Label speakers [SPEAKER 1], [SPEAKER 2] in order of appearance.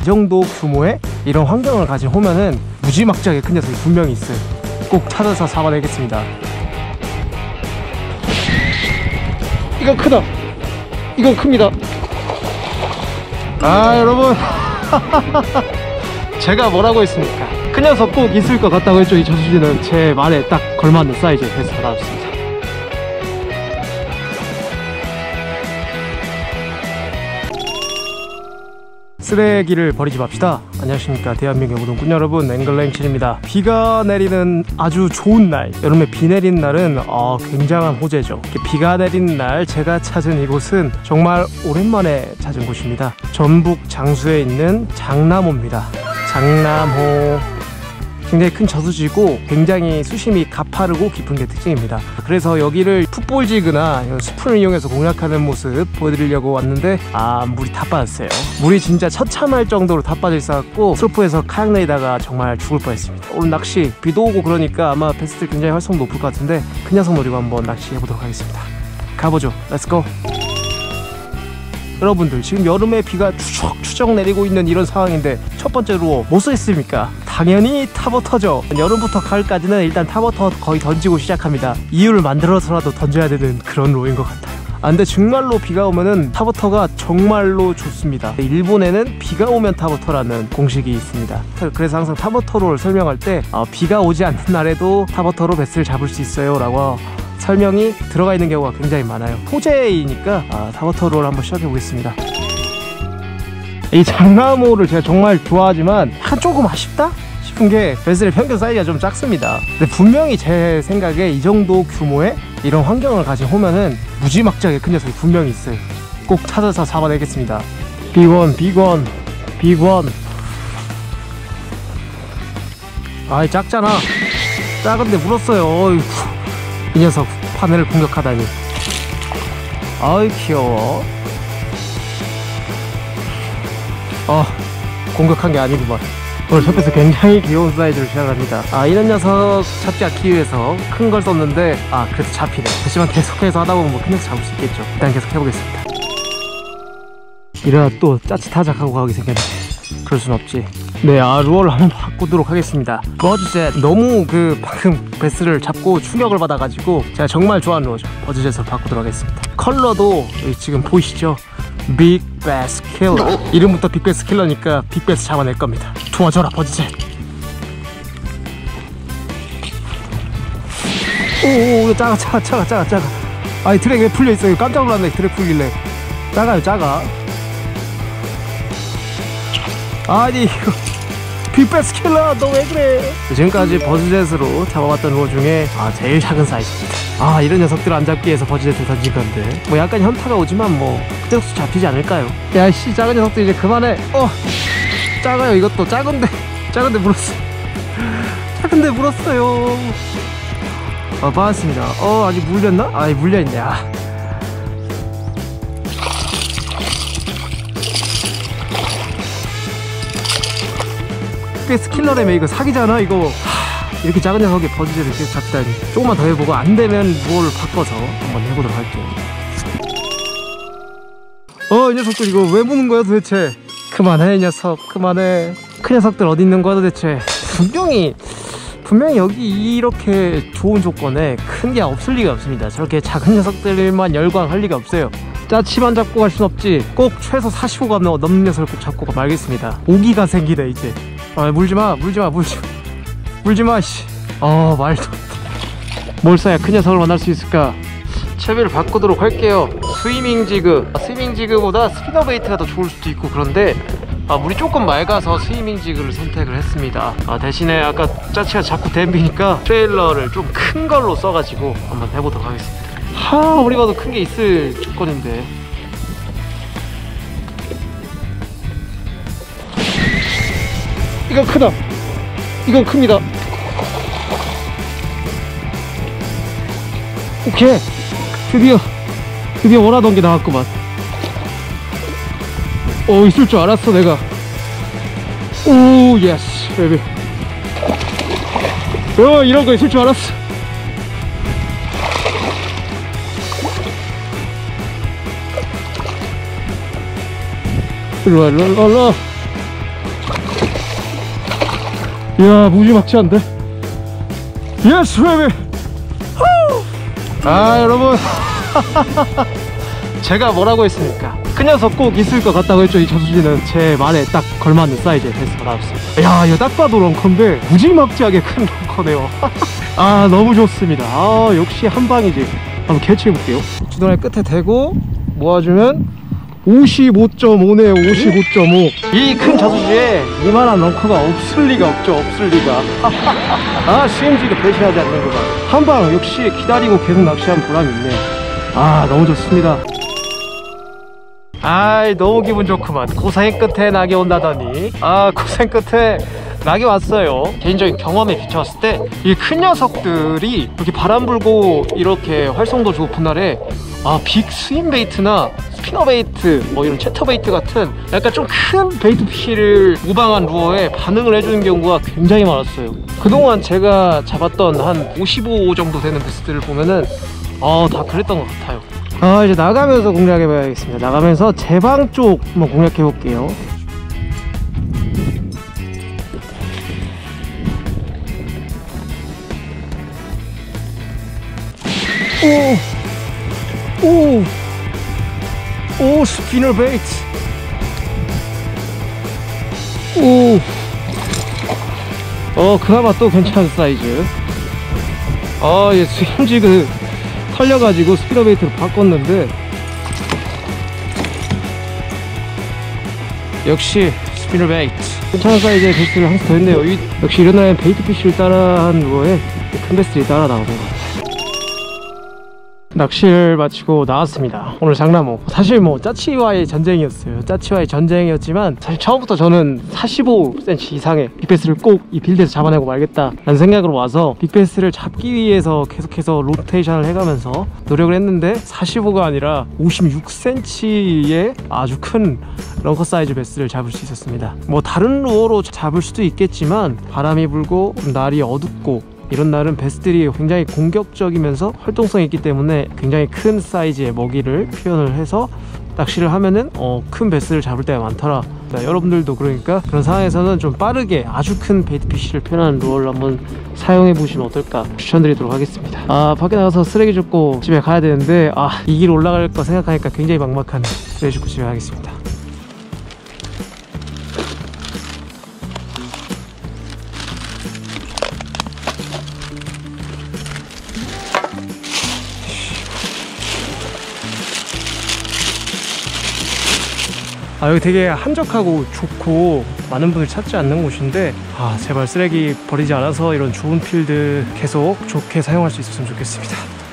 [SPEAKER 1] 이 정도 규모의 이런 환경을 가진 호면은 무지막지하게 큰 녀석이 분명히 있어요 꼭 찾아서 잡아내겠습니다. 이건 크다. 이건 큽니다. 아 여러분. 제가 뭐라고 했습니까? 큰 녀석 꼭 있을 것 같다고 했죠 이 저수지는. 제 말에 딱 걸맞는 사이즈의 베스가 나왔습니다 쓰레기를 버리지 맙시다. 안녕하십니까. 대한민국 모든 꾼 여러분 앵글레임칠입니다. 비가 내리는 아주 좋은 날 여름에 비 내린 날은 어, 굉장한 호재죠. 비가 내린 날 제가 찾은 이곳은 정말 오랜만에 찾은 곳입니다. 전북 장수에 있는 장남호입니다. 장남호 굉장히 큰 저수지고 굉장히 수심이 가파르고 깊은 게 특징입니다. 그래서 여기를 풋볼지그나 수풀을 이용해서 공략하는 모습 보여드리려고 왔는데 아 물이 다 빠졌어요. 물이 진짜 처참할 정도로 다 빠져 있어갖고 슬로프에서 카약 내다가 정말 죽을 뻔했습니다. 오늘 낚시 비도 오고 그러니까 아마 배스들 굉장히 활성 높을 것 같은데 큰 녀석 노리고 한번 낚시해보도록 하겠습니다. 가보죠. let's go 여러분들 지금 여름에 비가 추적추적 내리고 있는 이런 상황인데 첫 번째로 뭐 쓰겠습니까? 당연히 topwater죠. 여름부터 가을까지는 일단 topwater 거의 던지고 시작합니다. 이유를 만들어서라도 던져야 되는 그런 루어인 것 같아요. 아, 근데 정말로 비가 오면은 topwater가 정말로 좋습니다. 일본에는 비가 오면 topwater라는 공식이 있습니다. 그래서 항상 타버터를 설명할 때 어, 비가 오지 않는 날에도 타버터로 배스를 잡을 수 있어요 라고 설명이 들어가 있는 경우가 굉장히 많아요. 소재이니까 아, 타버터롤 한번 시작해 보겠습니다 이 장나무를 제가 정말 좋아하지만 약간 조금 아쉽다? 싶은 게 베슬의 평균 사이즈가 좀 작습니다. 근데 분명히 제 생각에 이 정도 규모의 이런 환경을 가진 호면은 무지막지하게 큰 녀석이 분명히 있어요 꼭 찾아서 잡아내겠습니다. 비건 비건 비건. 아이 작잖아. 작은데 물었어요. 어이구. 이 녀석 파넬을 공격하다니. 아이 귀여워 어 공격한 게 아니구만 오늘 옆에서 굉장히 귀여운 사이즈로 시작합니다 아 이런 녀석 잡지 않기 위해서 큰 걸 썼는데 아 그래도 잡히네 하지만 계속해서 하다 보면 뭐큰 녀석 잡을 수 있겠죠 일단 계속 해보겠습니다 이러다 또 짜릿하작하고 가게 생겼네 그럴 순 없지 네, 아, 루어를 한번 바꾸도록 하겠습니다. Buzzjet 너무 그 방금 배스를 잡고 충격을 받아가지고 제가 정말 좋아하는 루어죠. Buzzjet으로 바꾸도록 하겠습니다. 컬러도 지금 보이시죠? big bass killer 이름부터 big bass killer니까 big bass 잡아낼 겁니다. 도와줘라 Buzzjet. 오오 작아 작아 작아 작아 작아. 아이 드랙 왜 풀려 있어요? 깜짝 놀랐네 드랙 풀길래. 작아요 작아. 아니 이거 빅베스 킬러 너 왜 그래? 지금까지 버즈젯으로 잡아봤던 루어 중에 아 제일 작은 사이즈입니다. 아 이런 녀석들 안 잡기 위해서 버즈젯을 던진 건데. 뭐 약간 현타가 오지만 뭐 그때부터 잡히지 않을까요? 야씨 작은 녀석들 이제 그만해. 어 작아요 이것도. 작은데 작은데 물었어. 작은데 물었어요. 어 빠졌습니다. 어 아직 물렸나? 아 물려있네. 아. 빅베스 킬러라며 이거 사기잖아 이거. 하, 이렇게 작은 녀석에 버즈제를 계속 잡다니. 조금만 더 해보고 안 되면 뭘 바꿔서 한번 해보도록 할게요. 어 이 녀석들 이거 왜 무는 거야 도대체? 그만해 이 녀석 그만해. 큰 녀석들 어디 있는 거야 도대체? 분명히 분명히 여기 이렇게 좋은 조건에 큰 게 없을 리가 없습니다. 저렇게 작은 녀석들만 열광할 리가 없어요. 짜치만 잡고 갈 순 없지. 꼭 최소 45가 넘는 녀석을 꼭 잡고 말겠습니다. 오기가 생기네 이제 아 물지마 물지마 물지마. 물지마 씨어 말도 뭘 써야 큰 녀석을 만날 수 있을까? 채비를 바꾸도록 할게요. swimming jig. 아, swimming jig보다 spinnerbait가 더 좋을 수도 있고 그런데 아, 물이 조금 맑아서 스위밍 지그를 선택을 했습니다. 아, 대신에 아까 짜치가 자꾸 댐비니까 트레일러를 좀 큰 걸로 써가지고 한번 해보도록 하겠습니다. 하 우리 가도 큰 게 있을 조건인데 이건 크다. 이건 큽니다. 오케이. 드디어 드디어 원하던 게 나왔구만. 어 있을 줄 알았어 내가. oh yes baby. 어 이런 거 있을 줄 알았어. 일로와 일로와 일로와 이야 무지막지한데 yes baby 아 여러분. 제가 뭐라고 했습니까? 큰 녀석 꼭 있을 것 같다고 했죠 이 저수지는. 제 말에 딱 걸맞는 사이즈의 배스가 나왔습니다. 야 이거 딱 봐도 lunker인데 무지막지하게 큰 lunker네요. 아 너무 좋습니다. 아 역시 한방이지. 한번 계측해 볼게요. 주둥이 끝에 대고 모아주면 55.5네요 55.5 이 큰 저수지에 이만한 lunker가 없을 리가 없죠 없을 리가. 아 CMG가 배신하지 않는구만. 한방 역시 기다리고 계속 낚시한 보람이 있네. 아 너무 좋습니다. 아이 너무 기분 좋구만. 고생 끝에 낙이 온다더니. 아 고생 끝에 낙이 왔어요. 개인적인 경험에 비춰봤을 때 이 큰 녀석들이 이렇게 바람 불고 이렇게 활성도 좋은 날에 아 big swim bait나 spinner bait 뭐 이런 chatter bait 같은 약간 좀 큰 bait fish를 모방한 루어에 반응을 해주는 경우가 굉장히 많았어요. 그동안 제가 잡았던 한 55 정도 되는 배스들을 보면은 다 그랬던 것 같아요. 아 이제 나가면서 공략해 봐야겠습니다. 나가면서 제방 쪽 한번 공략해 볼게요 오! 오! 오 spinner bait 오! 어 그나마 또 괜찮은 사이즈 아예 swim jig 털려가지고 spinner bait로 바꿨는데 역시 spinner bait 괜찮은 사이즈의 배스를 항상 더 했네요 이, 역시 이런 날엔 bait fish를 따라한 거에 큰 배스들이 따라 나오는 것 같아요 낚시를 마치고 나왔습니다. 오늘 장남호. 사실 뭐 짜치와의 전쟁이었어요. 짜치와의 전쟁이었지만 사실 처음부터 저는 45cm 이상의 big bass를 꼭 이 필드에서 잡아내고 말겠다 라는 생각으로 와서 big bass를 잡기 위해서 계속해서 로테이션을 해가면서 노력을 했는데 45가 아니라 56cm의 아주 큰 lunker 사이즈 배스를 잡을 수 있었습니다. 뭐 다른 루어로 잡을 수도 있겠지만 바람이 불고 날이 어둡고 이런 날은 배스들이 굉장히 공격적이면서 활동성이 있기 때문에 굉장히 큰 사이즈의 먹이를 표현을 해서 낚시를 하면은 어, 큰 배스를 잡을 때가 많더라. 자, 여러분들도 그러니까 그런 상황에서는 좀 빠르게 아주 큰 bait fish를 표현하는 루어를 한번 사용해 보시면 어떨까 추천드리도록 하겠습니다. 아 밖에 나가서 쓰레기 줍고 집에 가야 되는데 아이 길 올라갈 거 생각하니까 굉장히 막막한. 쓰레기 줍고 집에 가겠습니다 아 여기 되게 한적하고 좋고 많은 분을 찾지 않는 곳인데 아 제발 쓰레기 버리지 않아서 이런 좋은 필드 계속 좋게 사용할 수 있었으면 좋겠습니다